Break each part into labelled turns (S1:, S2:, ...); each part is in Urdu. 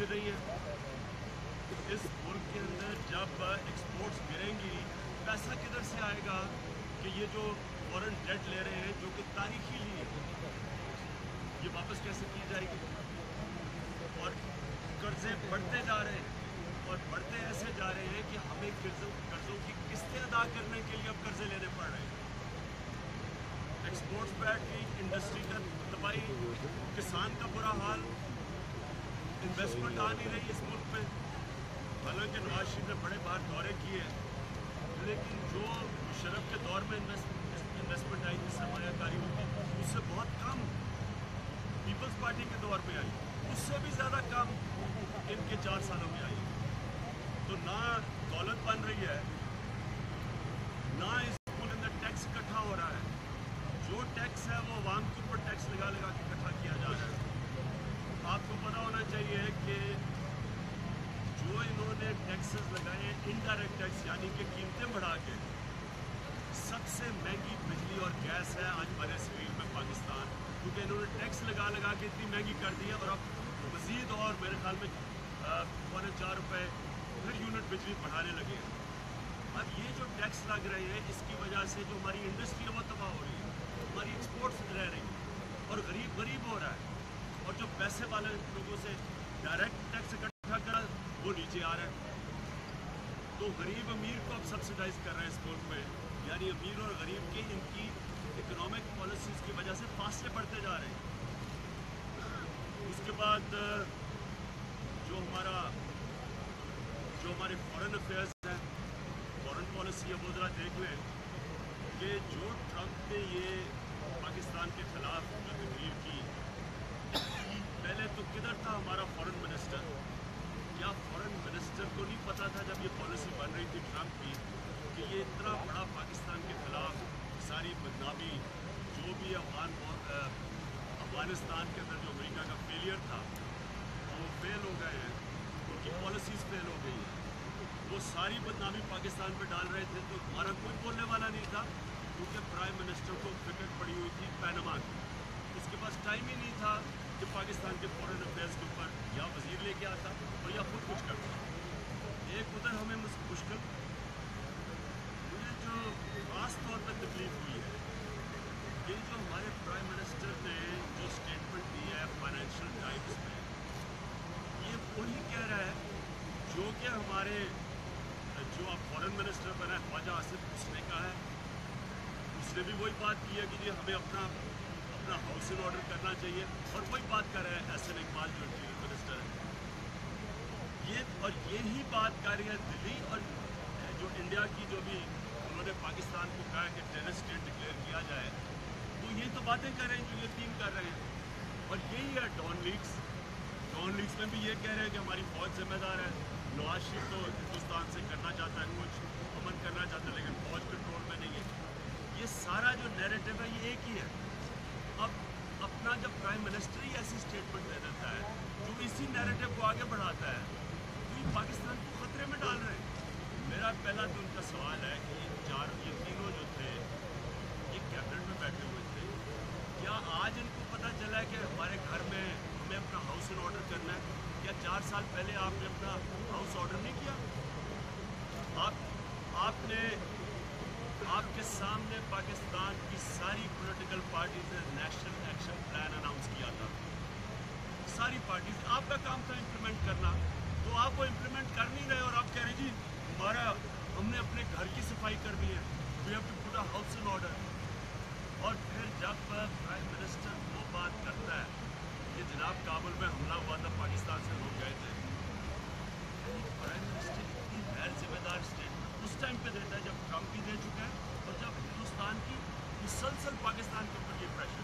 S1: ایکسپورٹس گر رہی ہیں اس ملک کے اندر جب ایکسپورٹس گریں گی، پیسہ کدھر سے آئے گا کہ یہ جو فورن ڈیٹ لے رہے ہیں، جو کہ تاریخی لیے یہ واپس کیسے کی جائے گی؟ اور قرضے بڑھتے جا رہے ہیں، اور بڑھتے ایسے جا رہے ہیں کہ ہمیں قرضوں قرضوں کی قسطیں ادا کرنے کے لیے اب قرضے لینے پڑ رہے ہیں۔ ایکسپورٹس بیٹھ گئی انڈسٹری کا تباہی، کسان کا برا حال انویسٹمنٹ آ نہیں رہی اس ملک میں۔ حالانکہ نواز شریف نے بڑے باہر دورے کیے۔ لیکن جو مشرف کے دور میں انویسٹمنٹ آئی تھی، سرمایہ کاری ہوتی اس سے بہت کم پیپلز پارٹی کے دور میں آئی۔ اس سے بھی زیادہ کم ان کے چار سالوں میں آئی۔ تو نہ دولت بن رہی ہے، نہ اس ملک کے اندر ٹیکس اکٹھا ہو رہا ہے جو ٹیکس ہے وہ عوام کے اوپر ٹیکس لگا لگا کے اکٹھا کیا جا رہا ہے آپ چاہیے کہ جو انہوں نے ٹیکسز لگائے ہیں انڈائریکٹ ٹیکس یعنی کہ قیمتیں بڑھا کے، سب سے مہنگی بجلی اور گیس ہے آج برے صغیر میں پاکستان۔ کیونکہ انہوں نے ٹیکس لگا لگا کے اتنی مہنگی کر دی ہے اور اب مزید اور میرے خیال میں پونے چار روپے پھر یونٹ بجلی بڑھانے لگے ہیں۔ اب یہ جو ٹیکس لگ رہے ہیں، اس کی وجہ سے جو ہماری انڈسٹری ہے، وہ تباہ ہو رہی ہے، ہماری ایکسپورٹس رہ رہی ہے اور غریب غریب ہو رہا ہے۔ اور جو پیسے والے لوگوں سے ڈائریکٹ ٹیکس اکٹھا کرا وہ نیچے آ رہا ہے تو غریب امیر کو اب سبسڈائز کر رہے ہیں اس ملک میں۔ یعنی امیر اور غریب کی ان کی اکنامک پالیسیز کی وجہ سے فاصلے بڑھتے جا رہے ہیں۔ اس کے بعد، جو ہمارا، جو ہمارے فورن افیئرس ہیں فورن پالیسی ہے، وہ ذرا دیکھ لیں۔ کہ جو ٹرمپ نے یہ پاکستان کے خلاف جو تقریر کی پہلے تو کدھر تھا ہمارا فورن منسٹر کیا فورن منسٹر کو نہیں پتا تھا جب یہ پالیسی بن رہی تھی ٹرمپ کی کہ یہ اتنا بڑا پاکستان کے خلاف ساری بدنامی جو بھی افغان افغانستان کے اندر جو امریکہ کا فیلئر تھا، وہ فیل ہو گئے ہیں، ان کی پالیسیز فیل ہو گئی ہیں۔ وہ ساری بدنامی پاکستان پہ ڈال رہے تھے تو ہمارا کوئی بولنے والا نہیں تھا، کیونکہ پرائم منسٹر کو فکر پڑی ہوئی تھی پینما کی۔ اس کے پاس ٹائم ہی نہیں تھا کہ پاکستان کے فورن افیئرس کے اوپر یا وزیر لے کے آتا اور یا خود کچھ کرتا ایک ادھر ہمیں مشکل مجھے جو خاص طور پہ تکلیف ہوئی ہے، یہ جو ہمارے پرائم منسٹر نے جو اسٹیٹمنٹ دی ہے فائنینشیل ٹائمس میں، یہ وہی کہہ رہا ہے جو کہ ہمارے جو اب فورن منسٹر بنا ہے خواجہ آصف اس نے کہا ہے۔ اس نے بھی وہی بات کی ہے کہ جی ہمیں اپنا اپنا ہاؤسنگ آرڈر کرنا چاہیے اور وہی بات کر رہے ہیں ایس این اقبال جو انٹیریئر منسٹر ہے یہ اور یہی بات کر رہی ہے دلی اور جو انڈیا کی جو بھی انہوں نے پاکستان کو کہا کہ ٹیرر اسٹیٹ ڈکلیئر کیا جائے تو یہ تو باتیں کر رہے ہیں جو یہ تین کر رہے ہیں۔ اور یہی ہے ڈان لیگس ڈان لیگس میں بھی یہ کہہ رہے ہیں کہ ہماری فوج ذمہ دار ہے۔ نواز شریف تو ہندوستان سے کرنا چاہتا ہے کچھ امن کرنا چاہتا ہے، لیکن فوج کنٹرول میں نہیں ہے۔ یہ سارا جو نیریٹو ہے، یہ ایک ہی ہے۔ اب اپنا جب پرائم منسٹر ہی ایسی اسٹیٹمنٹ دے دیتا ہے، جو اسی نیریٹو کو آگے بڑھاتا ہے، تو یہ پاکستان کو خطرے میں ڈال رہے ہیں۔ میرا پہلا تو ان کا سوال ہے کہ یہ چار یہ تینوں جو تھے یہ کیبنٹ میں بیٹھے ہوئے تھے۔ کیا آج ان کو پتہ چلا ہے کہ ہمارے گھر میں ہمیں اپنا ہاؤس ان آرڈر کرنا ہے؟ کیا چار سال پہلے آپ نے اپنا ہاؤس آرڈر نہیں کیا؟ آپ آپ نے، آپ کے سامنے پاکستان پولیٹیکل پارٹیز نے نیشنل ایکشن پلان اناؤنس کیا تھا ساری پارٹیز آپ کا کام تھا امپلیمنٹ کرنا تو آپ وہ امپلیمنٹ کر نہیں رہے اور آپ کہہ رہے جی ہمارا ہم نے اپنے گھر کی صفائی کرنی ہے we have to put a house in order اور پھر جب پرائم منسٹر وہ بات کرتا ہے کہ جناب کابل میں حملہ ہوا تھا پاکستان سے لوگ گئے تھے پرائم منسٹر اتنی غیر ذمہ دار اسٹیٹمنٹ اس ٹائم پہ دیتا ہے جب ٹرمپ بھی دے چکا ہے اور جب ہندوستان کی مسلسل پاکستان کے اوپر یہ پریشر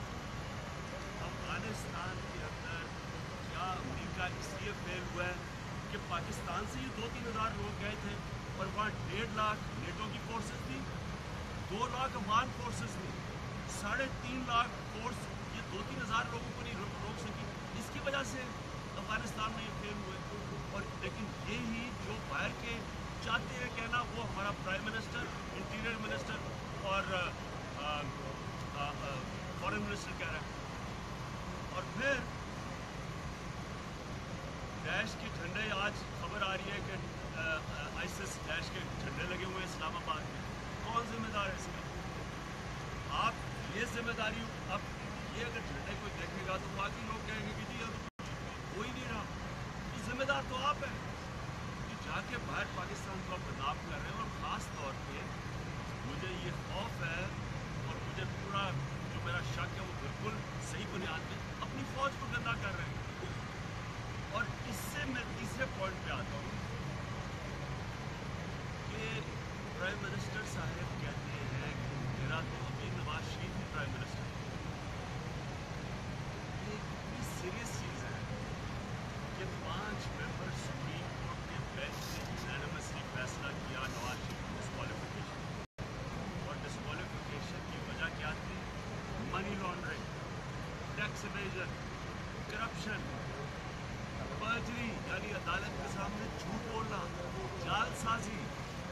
S1: افغانستان کے اندر کیا امریکہ اس لیے فیل ہوا ہے کہ پاکستان سے یہ دو تین ہزار لوگ گئے تھے اور وہاں ڈیڑھ لاکھ نیٹو کی فورسز تھی دو لاکھ افغان فورسز تھی ساڑھے تین لاکھ فورس یہ دو تین ہزار لوگوں کو نہیں روک سکی۔ اس کی وجہ سے افغانستان میں یہ فیل ہوئے۔ اور لیکن یہ ہی جو باہر کے چاہتے ہیں کہنا وہ ہمارا پرائم منسٹر انٹیریئر منسٹر اور فارن منسٹر کہہ رہا ہے۔ اور پھر ڈیش کی جھنڈے، آج خبر آ رہی ہے کہ آئیسس ڈیش کے جھنڈے لگے ہوئے ہیں اسلام آباد میں۔ کون ذمہ دار ہے اس کا؟ آپ یہ ذمہ داری اب یہ اگر جھنڈے کوئی دیکھے گا تو باقی لوگ کہیں گے کہ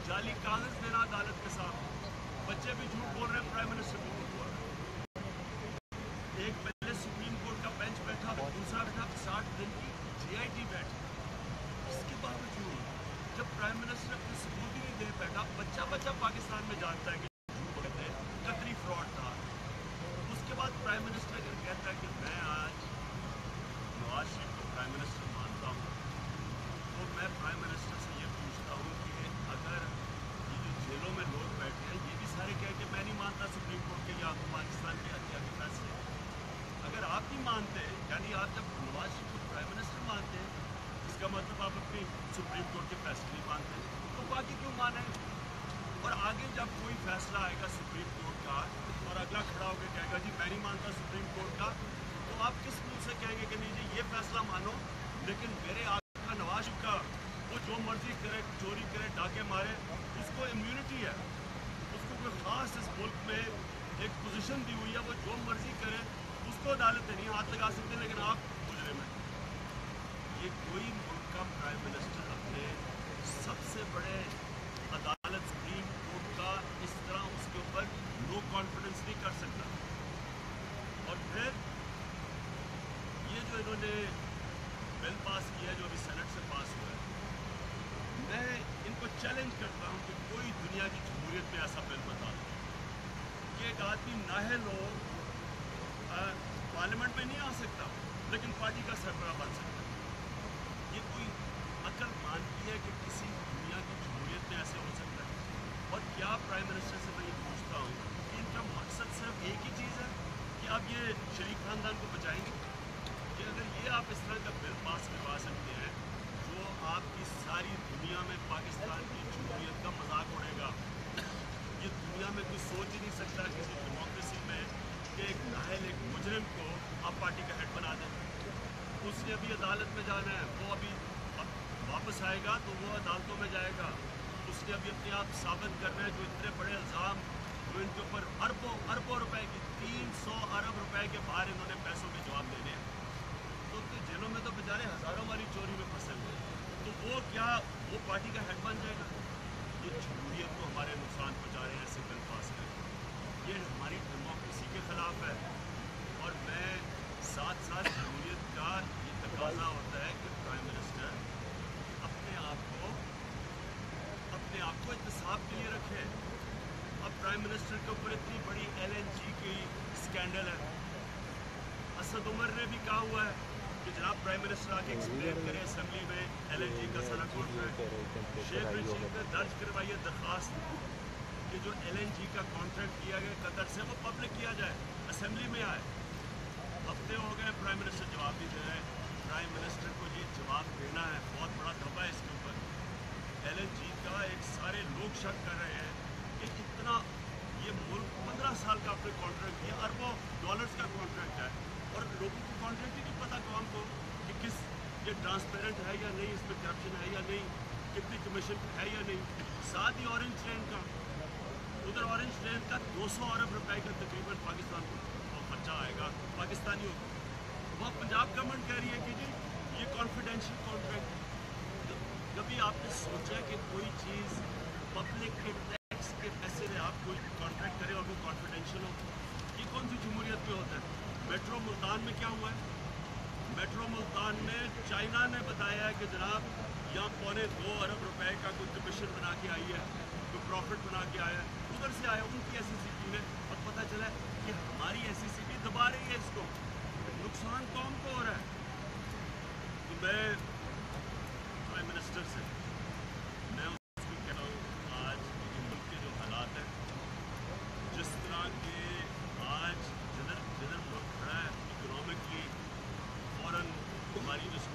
S1: جعلی کاغذ دینا عدالت کے ساتھ۔ بچے بھی جھوٹ بول رہے ہیں پرائم منسٹر بھی رہے ہیں۔ ایک پہلے سپریم کورٹ کا بینچ بیٹھا دوسرا بیٹھا، ساٹھ دن کی جی آئی ٹی بیٹھ۔ اس کے باوجود جب پرائم منسٹر اپنی ثبوت ہی نہیں دے بیٹھا بچہ بچہ پاکستان مسلمان ہیں اور آگے جب کوئی فیصلہ آئے گا سپریم کورٹ کا اور اگلا کھڑا ہو کے کہے گا جی میں نہیں مانتا سپریم کورٹ کا، تو آپ کس منہ سے کہیں گے کہ نہیں جی یہ فیصلہ مانو؟ لیکن میرے آگے کا نواز کا وہ جو مرضی کرے، چوری کرے، ڈاکے مارے، اس کو امیونٹی ہے۔ اس کو کوئی خاص اس ملک میں ایک پوزیشن دی ہوئی ہے، وہ جو مرضی کرے، اس کو عدالت نہیں، ہاتھ لگا سکتے، لیکن آپ مجرم ہیں۔ یہ کوئی ملک کا پرائم منسٹر اپنے سب سے بڑے چیلنج کرتا ہوں کہ کوئی دنیا کی جمہوریت میں ایسا بل بتا دے کہ ایک آدمی ناہل ہو پارلیمنٹ میں نہیں آ سکتا لیکن پارٹی کا سربراہ بن سکتا یہ کوئی عقل مانتی ہے کہ کسی دنیا کی جمہوریت میں ایسے ہو سکتا ہے اور کیا پرائم منسٹر سے میں یہ پوچھتا ہوں کہ ان کا مقصد صرف ایک ہی چیز ہے کہ آپ یہ شریف خاندان کو بچائیں گے کہ اگر یہ آپ اس طرح کا بل پاس کروا سکتے ہیں آپ کی ساری دنیا میں پاکستان کی جمہوریت کا مذاق اڑے گا۔ یہ دنیا میں کوئی سوچ ہی نہیں سکتا کسی ڈیموکریسی میں کہ ایک ناہل ایک مجرم کو آپ پارٹی کا ہیڈ بنا دیں۔ اس نے ابھی عدالت میں جانا ہے، وہ ابھی واپس آئے گا تو وہ عدالتوں میں جائے گا۔ اس نے ابھی اپنے آپ ثابت کرنا ہے جو اتنے بڑے الزام جو ان کے اوپر اربوں اربوں روپے کی، تین سو ارب روپے کے باہر انہوں نے پیسوں کے جواب دینے ہیں۔ تو جیلوں میں تو بیچارے ہزاروں والی چوری میں پھنسے ہوئے ہیں۔ تو وہ کیا وہ پارٹی کا ہیڈ بن جائے گا؟ یہ جمہوریت کو ہمارے نقصان پہنچا رہے ہیں سنگل پاس کر یہ ہماری ڈیموکریسی کے خلاف ہے۔ اور میں ساتھ ساتھ جمہوریت کا یہ تقاضا ہوتا ہے کہ پرائم منسٹر اپنے آپ کو اپنے آپ کو احتساب کے لیے رکھے۔ اب پرائم منسٹر کے اوپر اتنی بڑی ایل این جی کی اسکینڈل ہے۔ اسد عمر نے بھی کہا ہوا ہے پرائم منسٹر آگے ایکسپلین کریں اسمبلی میں ایل این جی کا سارا کانٹریکٹ شیخ رشید میں درج کروائیے درخواست کہ جو ایل این جی کا کانٹریکٹ کیا گیا قطر سے وہ پبلک کیا جائے اسمبلی میں آئے ہفتے ہو گئے پرائم منسٹر جواب بھی دے رہے پرائم منسٹر کو یہ جواب دینا ہے بہت بڑا دھبا ہے اس کے اوپر ایل این جی کا ایک سارے لوگ شک کر رہے ہیں کہ کتنا یہ ملک پندرہ سال کا اپنے کانٹریکٹ کیا اربوں ڈالرز کا کانٹریکٹ ہے اور لوگوں کو کانٹریکٹ ہی نہیں پتا کون کو یہ ٹرانسپیرنٹ ہے یا نہیں، اس پہ کرپشن ہے یا نہیں، کتنی کمیشن ہے یا نہیں. ساتھ ہی اورنج ٹرین کا، ادھر اورنج ٹرین کا دو سو ارب روپے کا تقریباً پاکستان کو خرچہ آئے گا. پاکستانی ہوگا وہ پنجاب گورنمنٹ کہہ رہی ہے کہ جی یہ کانفیڈینشیل کانٹریکٹ کبھی آپ نے سوچا کہ کوئی چیز پبلک کے ٹیکس کے پیسے میں آپ کوئی کانٹریکٹ کریں اور وہ کانفیڈینشیل ہو، یہ کون سی جمہوریت میں ہوتا ہے؟ میٹرو ملتان میں کیا ہوا ہے؟ میٹرو ملتان میں چائنا نے بتایا ہے کہ جناب، یہاں پونے دو ارب روپے کا کوئی کمیشن بنا کے آئی ہے، کوئی پروفٹ بنا کے آیا ہے۔ ادھر سے آیا، ان کی ایس سی سی پی میں اور پتہ چلا کہ ہماری ایس سی سی پی دبا رہی ہے اس کو۔ نقصان قوم کو ہو رہا ہے؟ تو میں پرائم منسٹر سے۔ money to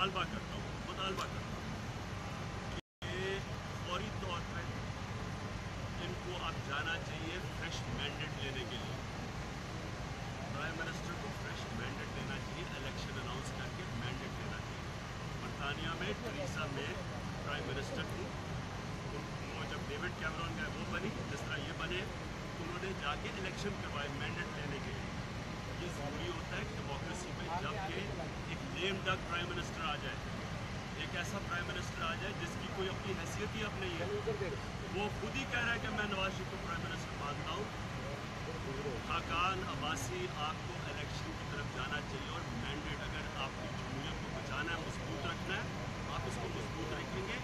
S1: Al Bakker. آپ کو الیکشن کی طرف جانا چاہیے اور مینڈیٹ اگر آپ کی جمہوریت کو بچانا ہے، مضبوط رکھنا ہے، آپ اس کو مضبوط رکھیں گے۔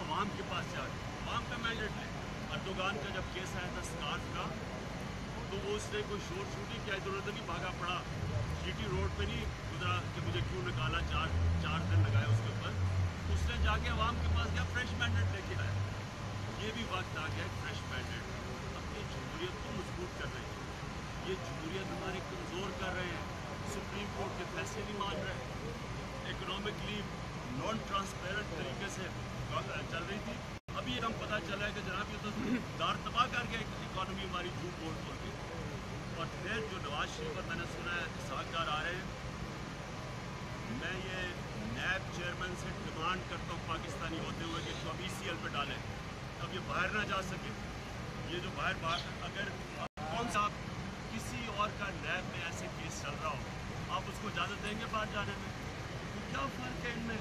S1: عوام کے پاس جا کے، عوام کا مینڈیٹ لیں۔ اردوگان کا جب کیس آیا تھا اسکارف کا، تو وہ اس نے کوئی شور شوٹنگ کیا، ادھر ادھر نہیں بھاگا پڑا۔ جی ٹی روڈ پہ نہیں گزرا کہ مجھے کیوں نکالا، چار چار دن لگایا اس کے اوپر۔ اس نے جا کے عوام کے پاس گیا فریش مینڈیٹ لے کے آیا۔ یہ بھی وقت آ گیا ہے فریش مینڈیٹ اپنی جمہوریت کو مضبوط کر رہے ہیں یہ جمہوریت ہماری کمزور کر رہے ہیں، سپریم کورٹ کے فیصلے نہیں مان رہے اکنامکلی نان ٹرانسپیرنٹ طریقے سے چل رہی تھی۔ ابھی ہم پتا چلا ہے کہ جناب یہ تو دار تباہ کر کے اکانومی ہماری جھوٹ بول بول گئی اور پھر جو نواز شریف پر میں نے سنا ہے ساکار آ رہے ہیں۔ میں یہ نیب چیئرمین سے ڈیمانڈ کرتا ہوں پاکستانی ہوتے ہوئے کہ اس کو ابھی سی ایل پہ ڈالیں اب یہ باہر نہ جا سکے۔ یہ جو باہر باہر اگر دیں گے باہر جانے میں۔ کیا فرق ہے ان میں؟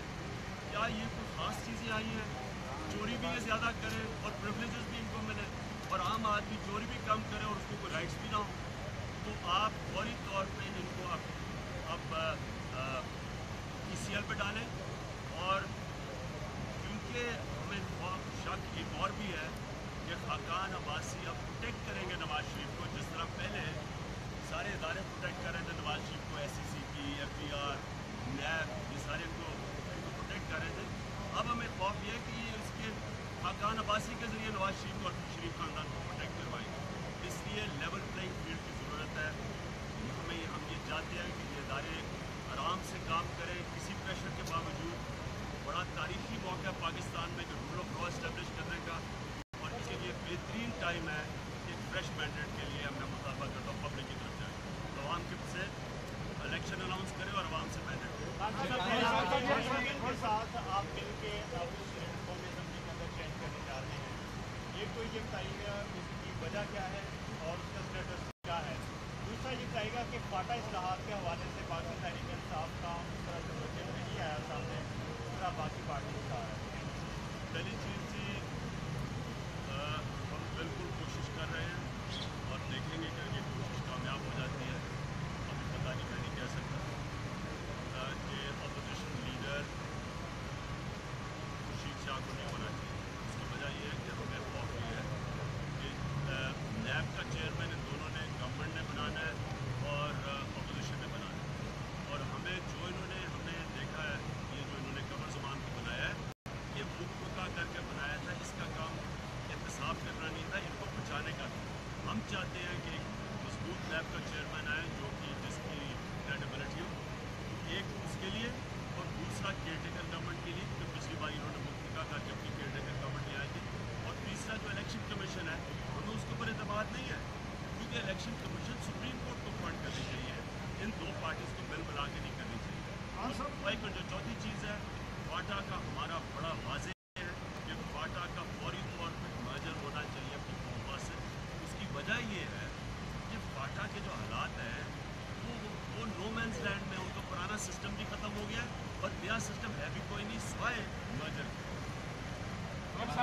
S1: کیا یہ کوئی خاص چیزیں آئی ہیں؟ چوری بھی یہ زیادہ کریں اور پرولیجز بھی ان کو ملے اور عام آدمی چوری بھی کم کرے اور اس کو کوئی رائٹس بھی نہ ہوں تو آپ فوری طور پہ ان کو اب اب ای سی ایل پہ ڈالیں اور کیونکہ ہمیں شک ایک اور بھی ہے کہ خاقان عباسی اب پروٹیکٹ کریں گے نمبر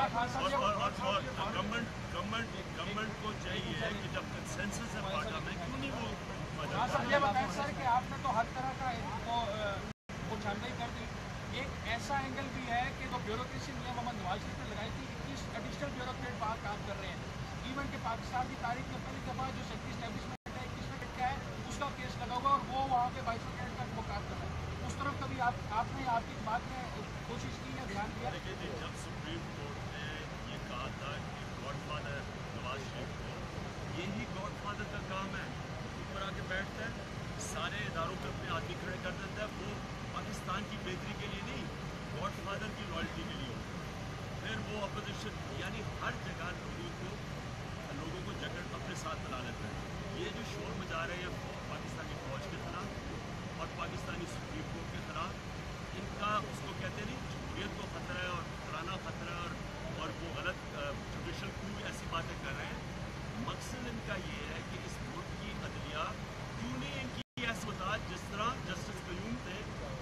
S1: گورنمنٹ گورنمنٹ گورنمنٹ کو چاہیے کہ جب کنسنسس ہے فاٹا میں کیوں نہیں وہ
S2: ہاں سر یہ بتائیں سر کہ آپ نے تو ہر طرح کا وہ وہ چھانٹائی کر دی ایک ایسا اینگل بھی ہے کہ جو بیوروکریسی میا محمد نواز شریف نے لگائی تھی اکیس ایڈیشنل بیوروکریٹ باہر کام کر رہے ہیں ایون کہ پاکستان کی تاریخ میں پہلی دفعہ جو سیکٹری اسٹیبلشمنٹ ہے اکیس میں کا ہے اس کا کیس لگا ہوا اور وہ وہاں پہ بائیس تک وہ کام کر رہا ہے اس طرف کبھی آپ نے آپ کی بات میں کوشش کی ہے دھیان دیا
S1: جب supreme godfather Nawaz Sharif کو یہی گاڈ فادر کا کام ہے اوپر آ کے بیٹھتا ہے سارے اداروں پہ اپنے آدمی کھڑے کر دیتا ہے وہ پاکستان کی بہتری کے لیے نہیں گاڈ فادر کی لائلٹی کے لیے ہوتا پھر وہ اپوزیشن یعنی ہر جگہ لوگوں کو لوگوں کو جکڑ اپنے ساتھ ملا لیتا ہے یہ جو شور مچا رہے ہیں وہ پاکستانی فوج کے خلاف اور پاکستانی سپریم کورٹ کے خلاف ان کا اس کو کہتے ہیں نہیں جمہوریت کو خطرہ ہے اور پرانا خطرہ ہے اور اور وہ غلط جوڈیشل کو ایسی باتیں کر رہے ہیں مقصد ان کا یہ ہے کہ اس ملک کی عدلیہ کیوں نہیں ان کی ایسا ہوتا جس طرح جسٹس قیوم تھے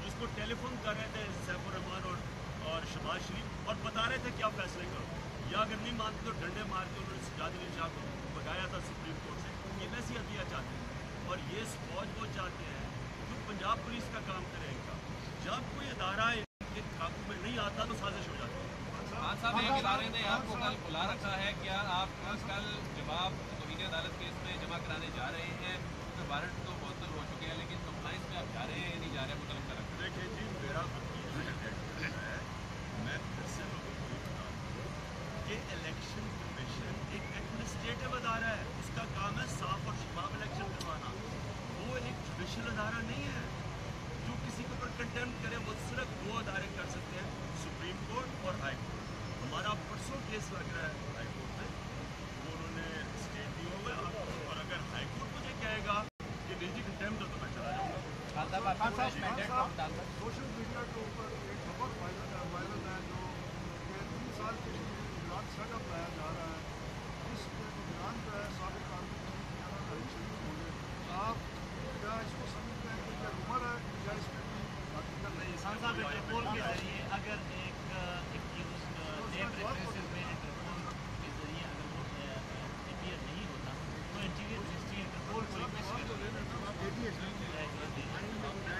S1: جس کو ٹیلی فون کر رہے تھے سیف الرحمان اور اور شہباز شریف اور بتا رہے تھے کیا فیصلے کرو یا اگر نہیں مانتے تو ڈنڈے مار کے انہوں نے سجاد علی شاہ کو بگایا تھا سپریم کورٹ سے یہ ویسی عدلیہ چاہتے ہیں اور یہ فوج وہ چاہتے ہیں جو پنجاب پولیس کا کام کرے ان کا جب کوئی ادارہ ان کے قابو میں نہیں آتا تو سازش ہو جاتی ہے
S3: خان صاحب، ایک ادارے نے آپ کو کل بلا رکھا ہے کیا آپ کل جواب توہین عدالت کیس میں جمع کرانے جا رہے ہیں۔ اس وارنٹ تو معطل ہو چکے ہیں، لیکن کمپلائنس میں آپ جا رہے ہیں یا نہیں جا رہے ہیں مطلب کا رکھا
S1: دیکھیں جی میرا وکیل ہے، میں پھر سے لوگوں کو بتا کہ الیکشن کمیشن ایک ایڈمنسٹریٹو ادارہ ہے۔ اس کا کام ہے صاف اور شفاف الیکشن کروانا۔ وہ ایک جوڈیشل ادارہ نہیں ہے۔ جو کسی کے اوپر کنٹینٹ کرے وہ صرف وہ ادارے کر سکتے ہیں، سپریم کورٹ اور ہائی کورٹ ہمارا پرسوں کیس لگ رہا ہے ہائی کورٹ میں۔ وہ انہوں نے اسٹیٹ دیا ہوا ہے اور اگر ہائی کورٹ مجھے کہے گا کہ نہیں جی کنٹینٹ تو میں چلا جاؤں گا۔
S4: سوشل میڈیا کے اوپر ایک خبر وائرل ہے وائرل ہے جو کہ تین سال کے لیے سیٹ اپ لایا جا رہا ہے جس کے ایران جو ہے سابق قانون شریف ہوں گے آپ کیا اس کو سمجھتے ہیں کہ یہ عمر ہے یا اس میں کوئی حقیقت نہیں
S5: خان صاحب انٹرپول کے ذریعے اگر ایک ایکیوز ٹیپ ریفرنسز میں انٹرپول کے ذریعے اگر وہ اپیئر نہیں ہوتا تو انٹیریئر منسٹری انٹرپول کو ریکویسٹ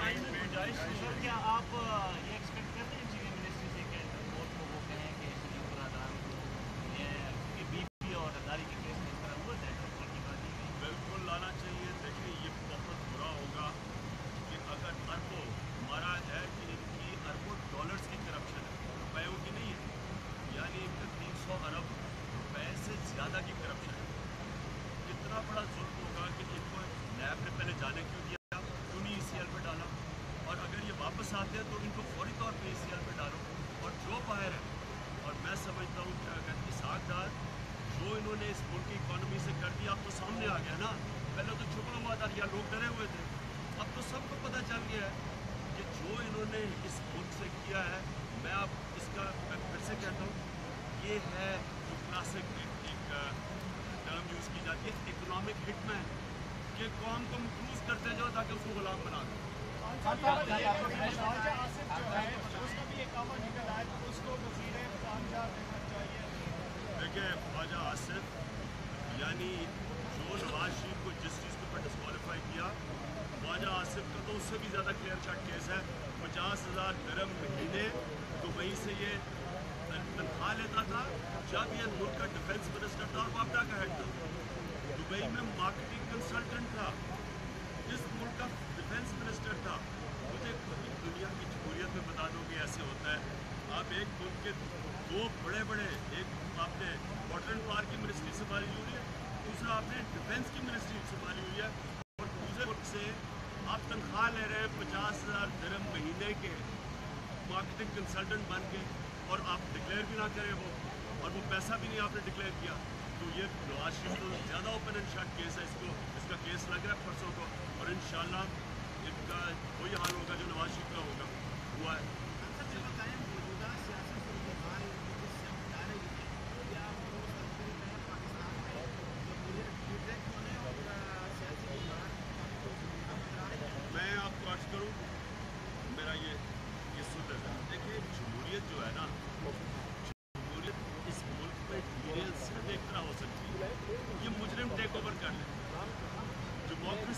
S1: آئین میں گنجائش نہیں
S5: سر کیا آپ یہ ایکسپیکٹ کرتے ہیں انٹیریئر منسٹری سے کہ انٹرپول کو وہ کہیں کہ شریف برادران کو یہ کہ بی پی اور اداری کے کیس میں اس طرح ہوا تھا انٹرپول کی بات یہ کہی
S1: بالکل لانا چاہیے دیکھیں یہ بہت برا ہوگا کہ اگر اربوں ہمارا ہے کہ ان کی اربوں ڈالرز کی کرپشن ہے روپیوں کی نہیں ہے یعنی ان کا تین سو ارب روپے سے زیادہ کی کرپشن ہے کتنا بڑا ظلم ہوگا کہ ان کو نیب نے پہلے جانے کیوں دیا کیوں نہیں ای سی ایل پہ ڈالا اور اگر یہ واپس آتے ہیں تو ان کو فوری طور پہ ای سی ایل پہ ڈالو اور جو باہر ہے اور میں سمجھتا ہوں کہ اگر اسحاق ڈار جو انہوں نے اس ملک کی اکانومی سے کر دیا اب تو سامنے آ گیا نا پہلے تو چھپا ہوا تھا یا لوگ ڈرے ہوئے تھے اب تو سب کو پتہ چل گیا ہے کہ جو انہوں نے اس ملک سے کیا ہے میں اب اس کا میں پھر سے کہتا ہوں یہ ہے جو کلاسک ایک ایک ٹرم یوز کی جاتی ہے اکنامک ہٹ مین کہ قوم کو مقروض کرتے جاؤ تاکہ اس کو غلام بنا دو دیکھیں خواجہ آصف یعنی جو نواز شریف کو جس چیز کے اوپر ڈسکوالیفائی کیا خواجہ آصف کا تو اس سے بھی زیادہ کلیئر کٹ کیس ہے پچاس ہزار درم مہینے دبئی سے یہ تنخواہ لیتا تھا جب یہ ملک کا ڈیفینس منسٹر تھا اور واپڈا کا ہیڈ تھا دبئی میں مارکیٹنگ کنسلٹنٹ تھا اس آپ کا ڈیفنس منسٹر تھا مجھے دنیا کی جمہوریت میں بتا دو کہ ایسے ہوتا ہے آپ ایک ملک کے دو بڑے بڑے ایک آپ نے واٹر اینڈ پار کی منسٹری سنبھالی ہوئی ہے دوسرا آپ نے ڈیفنس کی منسٹری سنبھالی ہوئی ہے اور دوسرے ملک سے آپ تنخواہ لے رہے ہیں پچاس ہزار درم مہینے کے مارکیٹنگ کنسلٹنٹ بن کے اور آپ ڈکلیئر بھی نہ کریں وہ اور وہ پیسہ بھی نہیں آپ نے ڈکلیئر کیا تو یہ نواز شریف تو زیادہ اوپن اینڈ شارٹ کیس ہے اس کو اس کا کیس لگ رہا ہے پرسوں کو اور انشاءاللہ ان کا وہی حال ہوگا جو نواز شریف کا ہوگا۔ ہوا ہے۔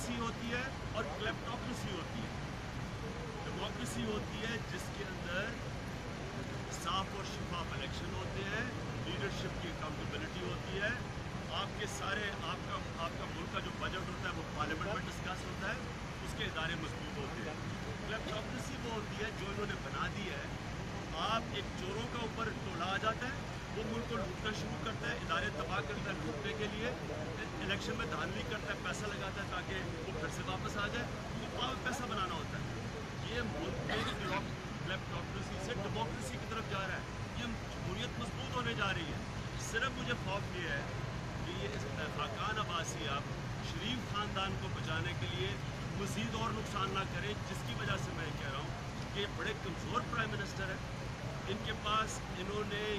S1: ڈیموکریسی ہوتی ہے اور کلیپٹوکریسی ہوتی ہے. ڈیموکریسی ہوتی ہے جس کے اندر صاف اور شفاف الیکشن ہوتے ہیں لیڈرشپ کی اکاؤنٹیبلٹی ہوتی ہے. آپ کے سارے، آپ کا آپ کا ملک کا جو بجٹ ہوتا ہے، وہ پارلیمنٹ میں ڈسکس ہوتا ہے، اس کے ادارے مضبوط ہوتے ہیں. کلیپٹوکریسی وہ ہوتی ہے جو انہوں نے بنا دی ہے. آپ ایک چوروں کا اوپر ٹولا آ جاتا ہے، وہ ملک کو لوٹنا شروع کرتا ہے، ادارے تباہ کرتا ہے لوٹنے کے لیے. الیکشن میں دھاندلی کرتا ہے، پیسہ لگاتا ہے تاکہ وہ پھر سے واپس آ جائے۔ تو پاور پیسہ بنانا ہوتا ہے۔ یہ ملک سے ڈیموکریسی کی طرف جا رہا ہے، یہ جمہوریت مضبوط ہونے جا رہی ہے۔ صرف مجھے خوف یہ ہے کہ یہ خاکان عباسی آپ شریف خاندان کو بچانے کے لیے مزید اور نقصان نہ کریں، جس کی وجہ سے میں کہہ رہا ہوں کہ بڑے کمزور پرائم منسٹر ہیں۔ ان کے پاس انہوں نے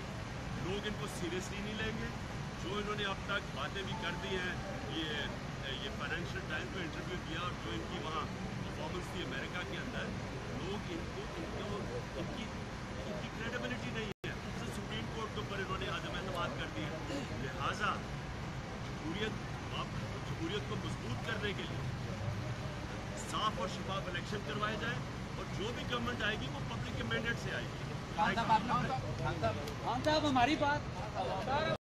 S1: لوگ ان کو سیریسلی نہیں لیں گے۔ جو انہوں نے اب تک باتیں بھی کر دی ہیں، یہ یہ فائنینشیل ٹائم کو انٹرویو کیا اور جو ان کی وہاں پرفارمنس تھی امریکہ کے اندر، لوگ ان کو ان کو ان کی ان کی کریڈیبلٹی نہیں ہے۔ اسے سپریم کورٹ کے اوپر انہوں نے عدم اعتماد کر دی ہے۔ لہٰذا جمہوریت، آپ جمہوریت کو مضبوط کرنے کے لیے صاف اور شفاف الیکشن کروائے جائیں اور جو بھی گورنمنٹ آئے گی وہ پبلک
S2: کے مینڈیٹ سے
S6: آئے گی۔ ہماری بات